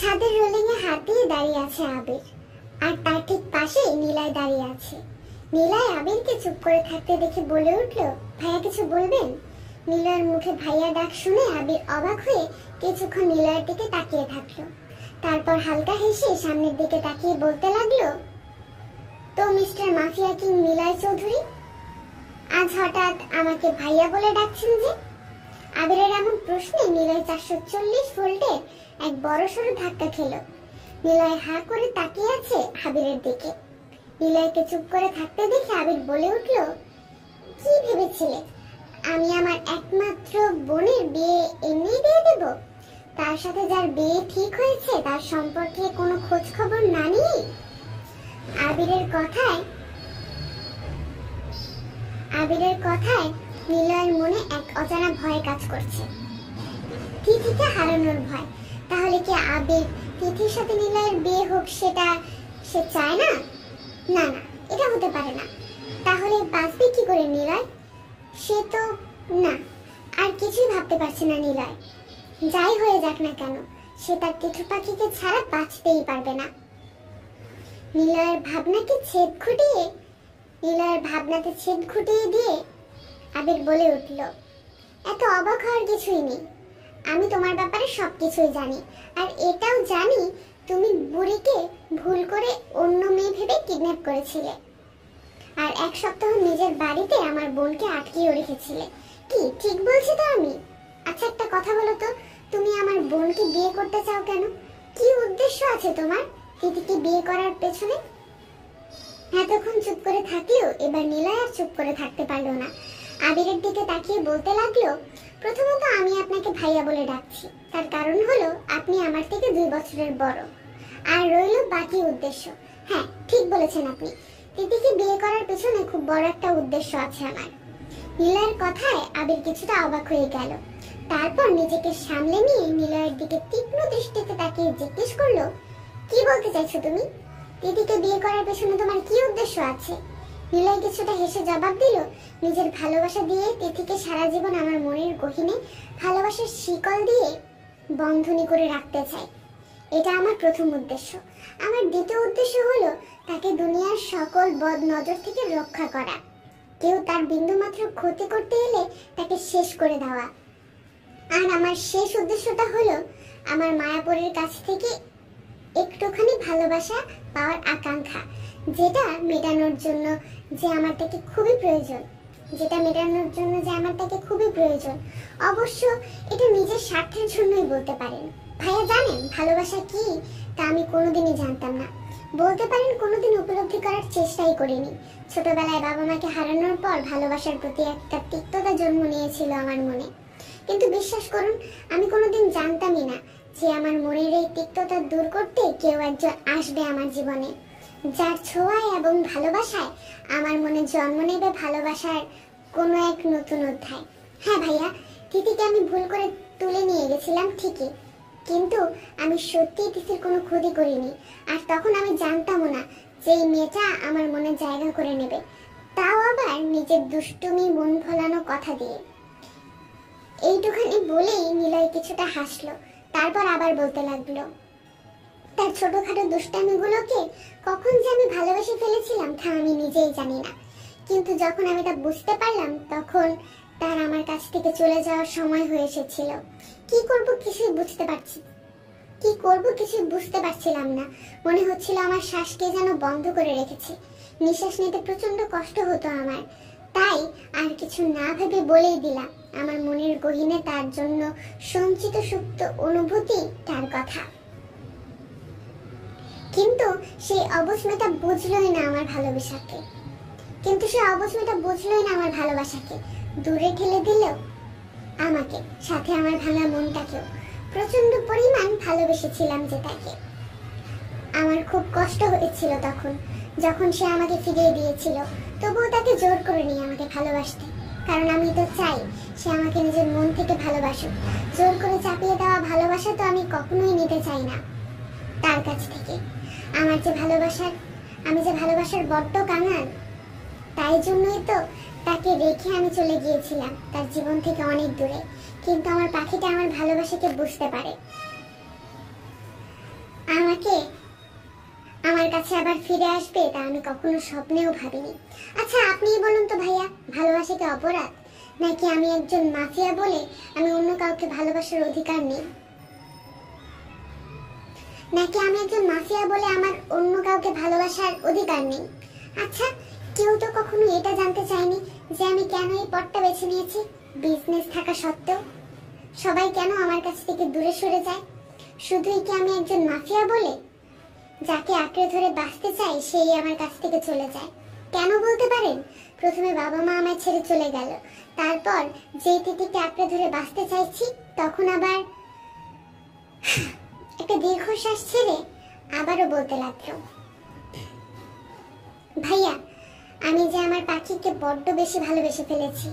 ছাদের রেলিং এ হাত দিয়ে দাঁড়িয়ে আছে আবির। আর তার ঠিক পাশে নীলায় দাঁড়িয়ে আছে। নীলায় আবিরকে চুপ করে থাকতে দেখে বলে উঠল, ভাইয়া কিছু বলবেন? নীলার মুখে ভাইয়া ডাক শুনে আবির অবাক হয়ে কিছুক্ষণ নীলার দিকে তাকিয়ে থাকল। তারপর হালকা হেসে সামনের দিকে তাকিয়ে বলতে লাগল, তো mister mafia king Niloy Chowdhury? আজ হঠাৎ আমাকে ভাইয়া বলে ডাকছেন যে? আবিরের এমন প্রশ্নে নীলয় চারশো চল্লিশ ভোল্টের এক বড় সড়ো ধাক্কা খেল। নীলয় হা করে তাকিয়ে আছে আবিরের দিকে। নীলয়কে চুপ করে থাকতে দেখে আবির বলে উঠল, কি ভেবেছিলে? আমি আমার একমাত্র বোনের বিয়ে এমনি দিয়ে দেব? তার সাথে যার বিয়ে ঠিক হয়েছে, তার সম্পর্কে কোনো খোঁজ খবর না নিয়ে? আবিরের কথায় আবিরের কথায় নিলয়ের মনে এক অজানা ভয় কাজ করছে। তিথিকে হারানোর ভয়। তাহলে কি আবেগ তিথির সাথে নিলয়ের বিয়ে হোক সেটা সে চায় না? না না, এটা হতে পারে না। তাহলে বাঁচবে কি করে নিলয় সে তো না, আর কিছুই ভাবতে পারছে না নিলয় যাই হয়ে যাক না কেন, সে তার তিথু পাখিকে ছাড়া বাঁচতেই পারবে না। নিলয়ের ভাবনাকে ছেদ ঘটিয়ে নিলয়ের ভাবনাতে ছেদ ঘটিয়ে দিয়ে আবির বলে উঠল। এত অবাক হওয়ার কিছুই নেই। আমি তোমার ব্যাপারে সবকিছুই জানি। আর এটাও জানি তুমি বুড়িকে ভুল করে অন্য মেয়ে ভেবে কিডন্যাপ করেছিলে। আর এক সপ্তাহ নিজের বাড়িতে আমার বোনকে আটকিয়ে রেখেছিলে। কি, ঠিক বলছি তো আমি? আচ্ছা একটা কথা বলো তো, তুমি আমার বোনকে বিয়ে করতে চাও কেন? কি উদ্দেশ্য আছে তোমার দিদিকে বিয়ে করার পেছনে? এতক্ষণ চুপ করে থাকলেও এবার নীলয় আর চুপ করে থাকতে পারল না। আবিরের দিকে তাকিয়ে বলতে লাগল প্রথমত আমি আপনাকে ভাইয়া বলে ডাকছি। তার কারণ হলো, আপনি আমার থেকে দুই বছরের বড়। আর রইল বাকি উদ্দেশ্য। হ্যাঁ ঠিক বলেছেন আপনি। দিদিকে বিয়ে করার পেছনে খুব বড় একটা উদ্দেশ্য আছে আমার। নীলয়ের কথায় আবির কিছুটা অবাক হয়ে গেল। তারপর নিজেকে সামলে নিয়ে নীলয়ের দিকে তীক্ষ্ণ দৃষ্টিতে তাকিয়ে জিজ্ঞেস করল, কি বলতে চাইছো তুমি? দিদিকে বিয়ে করার পেছনে তোমার কি উদ্দেশ্য আছে? নিলয় কিছুটা হেসে জবাব দিল, নিজের ভালোবাসা দিয়ে তিথিকে সারা জীবন আমার মনের গহিনে ভালোবাসার শিকল দিয়ে বন্ধনী করে রাখতে চাই। এটা আমার প্রথম উদ্দেশ্য। আমার দ্বিতীয় উদ্দেশ্য হলো তাকে দুনিয়ার সকল বদ নজর থেকে রক্ষা করা। কেউ তার বিন্দুমাত্র ক্ষতি করতে এলে তাকে শেষ করে দেওয়া। আর আমার শেষ উদ্দেশ্যটা হলো আমার মায়াপুরের কাছ থেকে একটুখানি ভালোবাসা পাওয়ার আকাঙ্ক্ষা। যেটা মেটানোর জন্য যে আমার তাকে খুবই প্রয়োজন। যেটা মেটানোর জন্য যে আমার তাকে খুবই প্রয়োজন। অবশ্য এটা নিজের স্বার্থের জন্যই বলতে পারেন। ভাইয়া জানেন ভালোবাসা কি? তা আমি কোনোদিনই জানতাম না। বলতে পারেন কোনোদিন উপলব্ধি করার চেষ্টাই করিনি। ছোটবেলায় বাবা মাকে হারানোর পর ভালোবাসার প্রতি একটা তিক্ততা জন্ম নিয়েছিল আমার মনে। কিন্তু বিশ্বাস করুন, আমি কোনোদিন জানতামই না যে আমার মনের এই তিক্ততা দূর করতে কেউ একজন আসবে আমার জীবনে। যার ছোঁয়ায় এবং ভালোবাসায় আমার মনে জন্ম নেবে ভালোবাসার কোনো এক নতুন অধ্যায়। হ্যাঁ ভাইয়া, তিথিকে আমি ভুল করে তুলে নিয়ে গেছিলাম ঠিকই, কিন্তু আমি সত্যি তিথির কোনো ক্ষতি করিনি। আর তখন আমি জানতামও না যে এই মেয়েটা আমার মনে জায়গা করে নেবে। তাও আবার নিজের দুষ্টুমি, মন ভোলানো কথা দিয়ে। এইটুখানি বলেই নিলয় কিছুটা হাসলো, তারপর আবার বলতে লাগল তার ছোটখাটো দুষ্টামিগুলোকে কখন যে আমি ভালোবেসে ফেলেছিলাম তা আমি নিজেই জানি না। কিন্তু যখন আমি তা বুঝতে পারলাম, তখন তার আমার কাছ থেকে চলে যাওয়ার সময় হয়ে এসেছিল। কি করব কিছুই বুঝতে পারছি, কি করব কিছুই বুঝতে পারছিলাম না। মনে হচ্ছিল আমার শ্বাসকে যেন বন্ধ করে রেখেছে। নিঃশ্বাস নিতে প্রচণ্ড কষ্ট হতো আমার। তাই আর কিছু না ভেবে বলেই দিলাম, আমার মনের গহিনে তার জন্য সঞ্চিত সুপ্ত অনুভূতি তার কথা। কিন্তু সেই অবস্মেটা বুঝলোই না আমার ভালোবাসাকে। কিন্তু সেই অবস্মেটা বুঝলোই না আমার ভালোবাসাকে। দূরে ঠেলে দিলেও আমাকে, সাথে আমার ভাঙা মনটাকেও প্রচণ্ড পরিমাণ ভালোবেসেছিলাম যে তাকে। আমার খুব কষ্ট হয়েছিল তখন, যখন সে আমাকে ফিরিয়ে দিয়েছিল। তবুও তাকে জোর করে নিয়ে আমাকে ভালোবাসতে। কারণ আমি তো চাই সে আমাকে নিজের মন থেকে ভালোবাসুক। জোর করে চাপিয়ে দেওয়া ভালোবাসা তো আমি কখনোই নিতে চাই না। তার কাছ থেকে। আমার যে ভালোবাসার, আমি যে ভালোবাসার বড্ড কাঙাল, তাই জন্যই তো তাকে রেখে আমি চলে গিয়েছিলাম তার জীবন থেকে অনেক দূরে। কিন্তু আমার পাখিটা আমার ভালোবাসাকে বুঝতে পারে। আমাকে, আমার কাছে আবার ফিরে আসবে তা আমি কখনো স্বপ্নেও ভাবিনি। আচ্ছা আপনিই বলুন তো ভাইয়া, ভালোবাসা কি অপরাধ? নাকি আমি একজন মাফিয়া বলে আমি অন্য কাউকে ভালোবাসার অধিকার নেই? নাকি আমি একজন মাফিয়া বলে আমার অন্য কাউকে ভালোবাসার অধিকার নেই? আচ্ছা কেউ তো কখনো এটা জানতে চায়নি যে আমি কেন এই পথটা বেছে নিয়েছি বিজনেস থাকা সত্ত্বেও। সবাই কেন আমার কাছ থেকে দূরে সরে যায়? শুধুই কি আমি একজন মাফিয়া বলে? যাকে আঁকড়ে ধরে বাঁচতে চাই, সেই আমার কাছ থেকে চলে যায়। কেন বলতে পারেন? প্রথমে বাবা মা আমায় ছেড়ে চলে গেল। তারপর যেই তিতিকে আঁকড়ে ধরে বাঁচতে চাইছি, তখন আবার একটা দীর্ঘশ্বাস ছেড়ে আবারও বলতে লাগল, ভাইয়া, আমি যে আমার পাখিকে বড্ড বেশি ভালোবেসে ফেলেছি,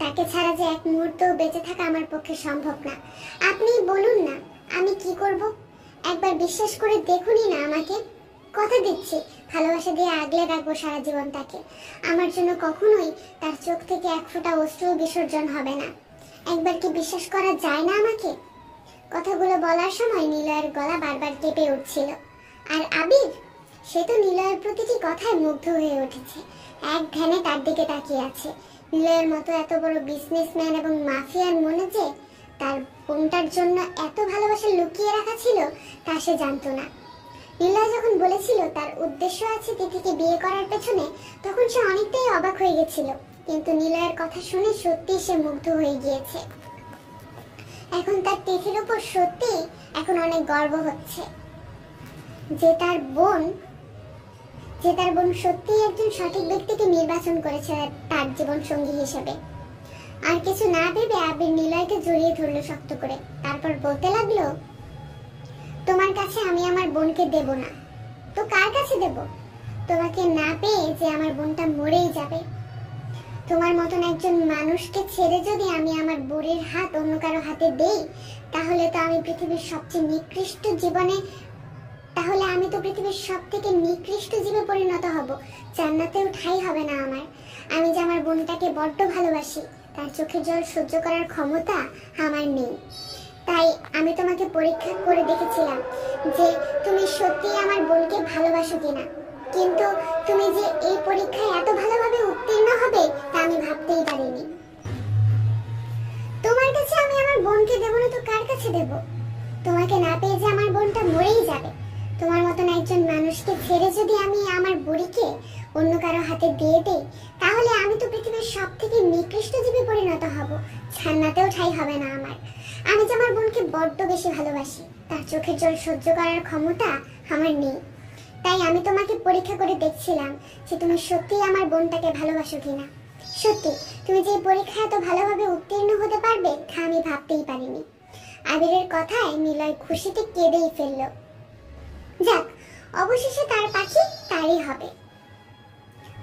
তাকে ছাড়া যে এক মুহূর্তও বেঁচে থাকা আমার পক্ষে সম্ভব না। আপনি বলুন না, আমি কি করব? একবার বিশ্বাস করে দেখুনই না আমাকে। কথা দিচ্ছি, ভালোবাসা দিয়ে আগলে রাখব সারা জীবন তাকে আমার জন্য কখনোই তার চোখ থেকে এক ফোঁটা অশ্রু বিসর্জন হবে না। একবার কি বিশ্বাস করা যায় না আমাকে? কথাগুলো বলার সময় নিলয়ের গলা বারবার কেঁপে উঠছিল। আর আবির, সে তো নিলয়ের প্রতিটি কথায় মুগ্ধ হয়ে উঠেছে। এক ধ্যানে তার দিকে তাকিয়ে আছে। নিলয়ের মতো এত বড় বিজনেসম্যান এবং মাফিয়ার মনে যে তার বোনটার জন্য এত ভালোবাসা লুকিয়ে রাখা ছিল, তা সে জানতো না। নিলয় যখন বলেছিল তার উদ্দেশ্য আছে তিথিকে বিয়ে করার পেছনে, তখন সে অনেকটাই অবাক হয়ে গেছিল। কিন্তু নিলয়ের কথা শুনে সত্যি সে মুগ্ধ হয়ে গিয়েছে। এখন তার তিথির উপর সত্যি এখন অনেক গর্ব হচ্ছে। যে তার বোন, যে তার বোন সত্যিই একজন সঠিক ব্যক্তিকে নির্বাচন করেছে তার জীবন সঙ্গী হিসেবে। আর কিছু না ভেবে আবির নিলয়কে জড়িয়ে ধরলো শক্ত করে। তারপর বলতে লাগল, তোমার কাছে আমি আমার বোনকে দেব না। তো কার কাছে দেব? তোমাকে না পেয়ে যে আমার বোনটা মরেই যাবে। তোমার মতন একজন মানুষকে ছেড়ে যদি আমি আমার বুড়ির হাত অন্য কারও হাতে দেই, তাহলে তো আমি পৃথিবীর সবচেয়ে নিকৃষ্ট জীবনে, তাহলে আমি তো পৃথিবীর সব থেকে নিকৃষ্ট জীবে পরিণত হব। জান্নাতেও ঠাই হবে না আমার। আমি যে আমার বোনটাকে বড্ড ভালোবাসি, তার চোখের জল সহ্য করার ক্ষমতা আমার নেই। তাই আমি তোমাকে পরীক্ষা করে দেখেছিলাম যে তুমি সত্যিই আমার বোনকে ভালোবাসো কিনা। কিন্তু তুমি যে এই পরীক্ষায় এত ভালোভাবে উত্তীর্ণ হবে, তা আমি ভাবতেই পারিনি। তোমার কাছে আমি আমার বোনকে দেবো না তো কার কাছে দেব? তোমাকে না পেয়ে যে আমার বোনটা মরেই যাবে। তোমার মতন একজন মানুষকে ছেড়ে যদি আমি আমার বুড়িকে অন্য কারও হাতে দিয়ে দেই, তাহলে আমি তো পৃথিবীর সব থেকে নিকৃষ্ট জীবে পরিণত হব। ছান্নাতেও ঠাই হবে না আমার। আমি যে আমার বোনকে বড্ড বেশি ভালোবাসি, তার চোখের জল সহ্য করার ক্ষমতা আমার নেই। তাই আমি তোমাকে পরীক্ষা করে দেখছিলাম যে তুমি সত্যি আমার বোনটাকে ভালোবাসো কিনা। সত্যি, তুমি যে পরীক্ষা এত ভালোভাবে উত্তীর্ণ হতে পারবে তা আমি ভাবতেই পারিনি। আবিরের কথায় নিলয় খুশিতে কেঁদেই ফেলল। যাক, অবশেষে তার পাখি তারই হবে।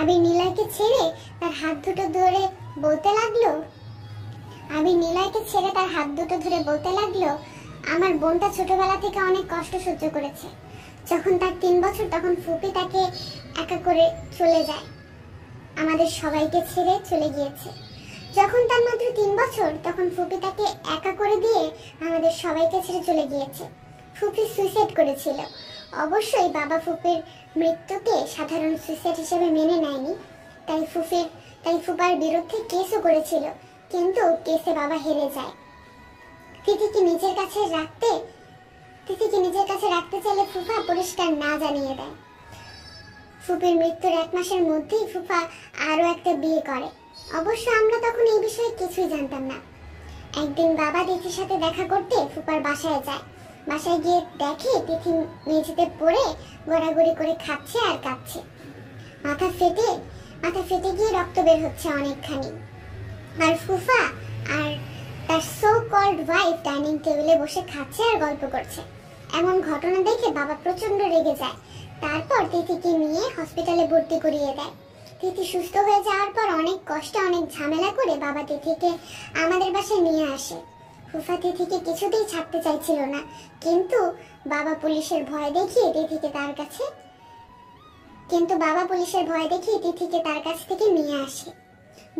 আবির নিলয়কে ছেড়ে তার হাত দুটো ধরে বলতে লাগল, আবির নিলয়কে ছেড়ে তার হাত দুটো ধরে বলতে লাগল, আমার বোনটা ছোটবেলা থেকে অনেক কষ্ট সহ্য করেছে। যখন তার তিন বছর, তখন ফুপি তাকে একা করে চলে যায়। আমাদের সবাইকে ছেড়ে চলে গিয়েছে। যখন তার মাত্র তিন বছর, তখন ফুপি তাকে একা করে দিয়ে আমাদের সবাইকে ছেড়ে চলে গিয়েছে। ফুপি সুইসাইড করেছিল। অবশ্যই বাবা ফুপির মৃত্যুকে সাধারণ সুইসাইড হিসেবে মেনে নেয়নি। তাই ফুফির তাই ফুপার বিরুদ্ধে কেসও করেছিল। কিন্তু কেসে বাবা হেরে যায়। তিথিকে নিজের কাছে রাখতে তিথিকে নিজের কাছে রাখতে চাইলে ফুফা পরিষ্কার না জানিয়ে দেয়। ফুপির মৃত্যুর এক মাসের মধ্যেই ফুফা আরও একটা বিয়ে করে। অবশ্য আমরা তখন এই বিষয়ে কিছুই জানতাম না। একদিন বাবা তিথির সাথে দেখা করতে ফুপার বাসায় যায়। বাসায় গিয়ে দেখে তিথি মেঝেতে পড়ে গড়াগড়ি করে খাচ্ছে আর কাঁদছে। মাথা ফেটে মাথা ফেটে গিয়ে রক্ত বের হচ্ছে অনেকখানি। আর ফুফা আর তার সো কল্ড ওয়াইফ ডাইনিং টেবিলে বসে খাচ্ছে আর গল্প করছে। এমন ঘটনা দেখে বাবা প্রচণ্ড রেগে যায়। তারপর তিথিকে নিয়ে হসপিটালে ভর্তি করিয়ে দেয়। তিথি সুস্থ হয়ে যাওয়ার পর অনেক কষ্টে অনেক ঝামেলা করে বাবা তিথিকে আমাদের বাসায় নিয়ে আসে। ফুফা তিথিকে কিছুতেই ছাড়তে চাইছিল না, কিন্তু বাবা পুলিশের ভয় দেখিয়ে তিথিকে তার কাছে কিন্তু বাবা পুলিশের ভয় দেখিয়ে তিথিকে তার কাছ থেকে নিয়ে আসে।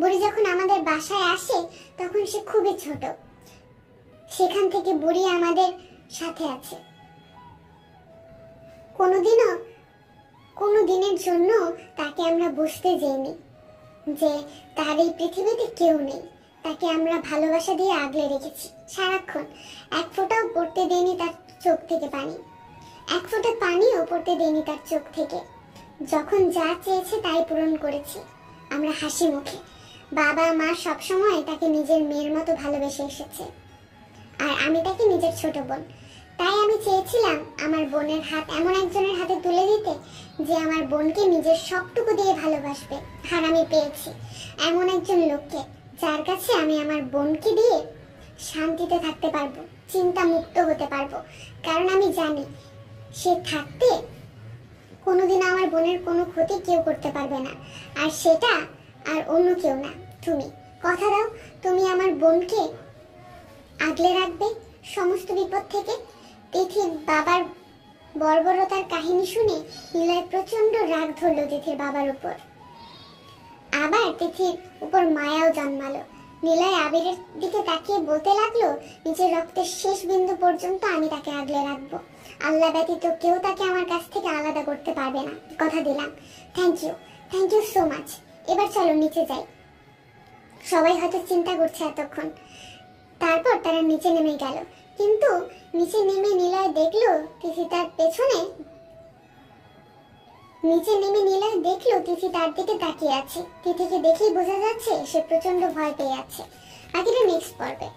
বুড়ি যখন আমাদের বাসায় আসে, তখন সে খুবই ছোট। সেখান থেকে বুড়ি আমাদের সাথে আছে। কোনোদিনও কোনো দিনের জন্য তাকে আমরা বুঝতে যাইনি যে তার এই পৃথিবীতে কেউ নেই। তাকে আমরা ভালোবাসা দিয়ে আগলে রেখেছি সারাক্ষণ। এক ফোঁটাও পড়তে দেয়নি তার চোখ থেকে পানি। এক ফোঁটা পানিও পড়তে দেয়নি তার চোখ থেকে। যখন যা চেয়েছে তাই পূরণ করেছি আমরা হাসি মুখে। বাবা, মা সবসময় তাকে নিজের মেয়ের মতো ভালোবেসে এসেছে। আর আমি তাকে নিজের ছোট বোন। তাই আমি চেয়েছিলাম আমার বোনের হাত এমন একজনের হাতে তুলে দিতে যে আমার বোনকে নিজের সবটুকু দিয়ে ভালোবাসবে। আর আমি পেয়েছি এমন একজন লোককে যার কাছে আমি আমার বোনকে দিয়ে শান্তিতে থাকতে পারব চিন্তা মুক্ত হতে পারব। কারণ আমি জানি সে থাকতে কোনোদিন আমার বোনের কোনো ক্ষতি কেউ করতে পারবে না। আর সেটা আর অন্য কেউ না, তুমি। কথা দাও, তুমি আমার বোনকে আগলে রাখবে সমস্ত বিপদ থেকে। তিথির বাবার বর্বরতার কাহিনী শুনে নীলয় প্রচণ্ড রাগ ধরল তিথির বাবার উপর। আবার তিথির উপর মায়াও জন্মালো। নীলায় আবিরের দিকে তাকিয়ে বলতে লাগল, নিজের রক্তের শেষ বিন্দু পর্যন্ত আমি তাকে আগলে রাখব। আল্লাহ ব্যতীত কেউ তাকে আমার কাছ থেকে আলাদা করতে পারবে না। কথা দিলাম। Thank you thank you so much এবার চলো নিচে যাই। সবাই হয়তো চিন্তা করছে এতক্ষণ। তারপর তারা নিচে নেমে গেল। কিন্তু নিচে নেমে নীলায় দেখল তিথি তার পেছনে। নিচে নেমে নিলয় দেখল তিথি তার দিকে তাকিয়ে আছে। তিথিকে দেখেই বোঝা যাচ্ছে সে প্রচণ্ড ভয় পেয়ে আছে। বাকিটা নেক্সট পর্বে।